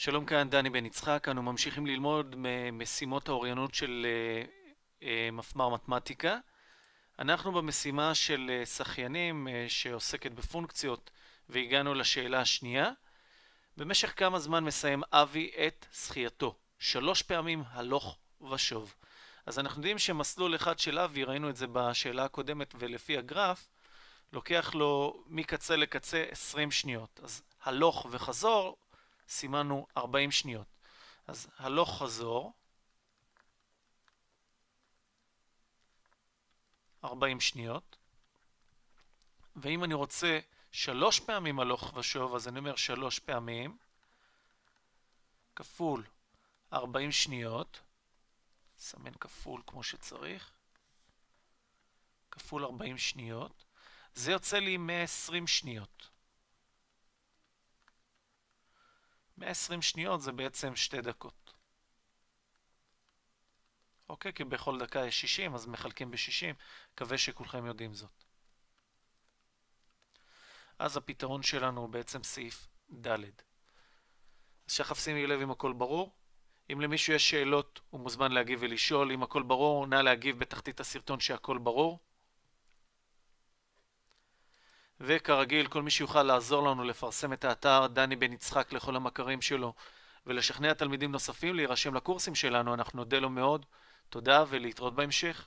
שלום כאן דני בן יצחק, אנו ממשיכים ללמוד משימות האוריינות של מפמ"ר מתמטיקה. אנחנו במשימה של שחיינים שעוסקת בפונקציות והגענו לשאלה השנייה. במשך כמה זמן מסיים אבי את שחייתו? שלוש פעמים הלוך ושוב. אז אנחנו יודעים שמסלול אחד של אבי, ראינו את זה בשאלה הקודמת ולפי הגרף, לוקח לו מקצה לקצה 20 שניות. אז הלוך וחזור סימנו 40 שניות. אז הלוך חזור 40 שניות. ואם אני רוצה שלוש פעמים הלוך ושוב, אז אני אומר שלוש פעמים כפול 40 שניות, סמן כפול כמו שצריך, כפול 40 שניות, זה יוצא לי 120 שניות. 120 שניות זה בעצם שתי דקות. אוקיי, כי בכל דקה יש 60, אז מחלקים ב-60. מקווה שכולכם יודעים זאת. אז הפתרון שלנו הוא בעצם סעיף ד'. אז שחף שימי לב אם הכל ברור. אם למישהו יש שאלות, הוא מוזמן להגיב ולשאול. אם הכל ברור, נא להגיב בתחתית הסרטון שהכל ברור. וכרגיל, כל מי שיוכל לעזור לנו לפרסם את האתר דני בן יצחק לכל המכרים שלו ולשכנע תלמידים נוספים להירשם לקורסים שלנו, אנחנו נודה לו מאוד. תודה ולהתראות בהמשך.